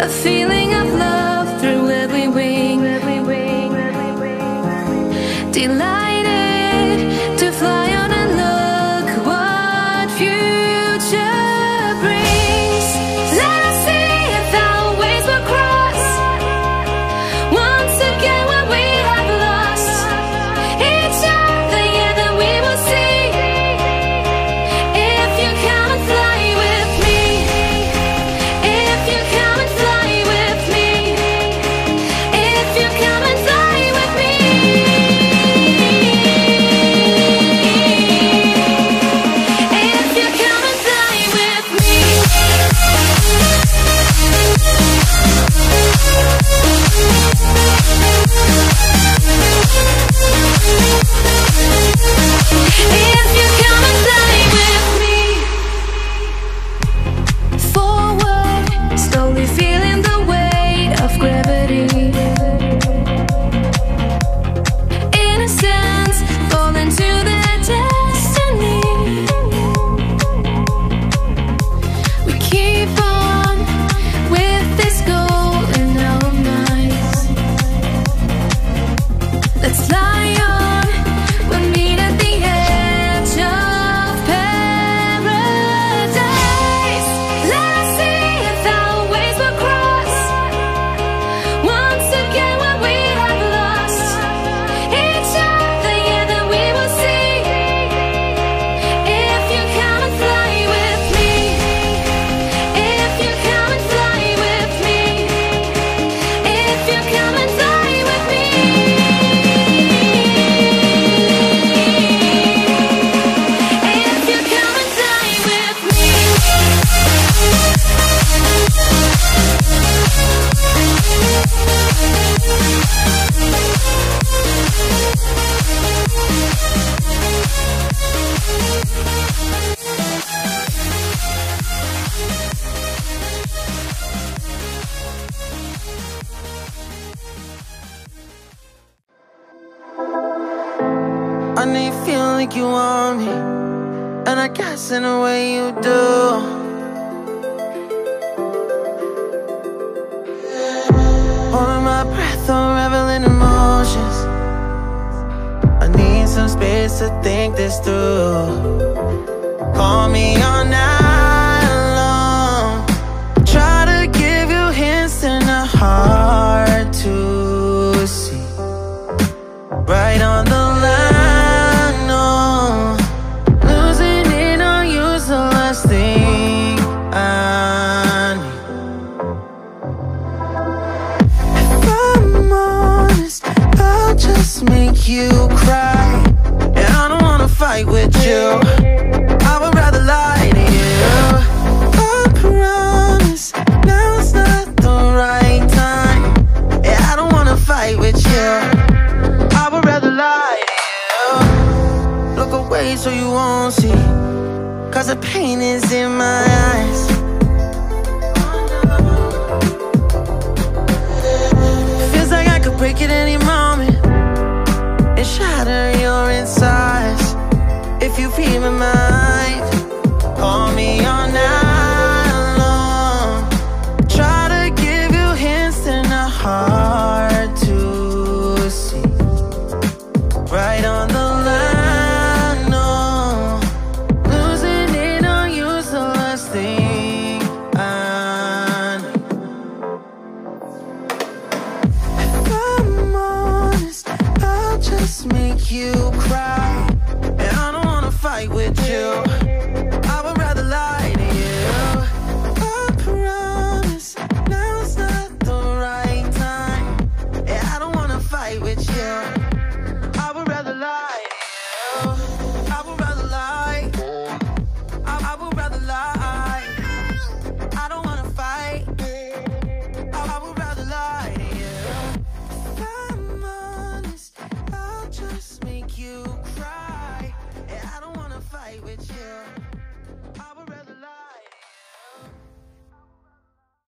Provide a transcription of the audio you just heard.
a feeling of love through every wing. Delight. I need you like you want me. And I guess in a way you do. Holding my breath, I'm reveling emotions. I need some space to think this through. Call me all night long. Try to give you hints in a hard to see. Right on the make you cry And I don't wanna fight with you. I would rather lie to you. I promise not the right time. I don't wanna fight with you. I would rather lie to you. Look away so you won't see Cause the pain is in my eyes. keep my mind.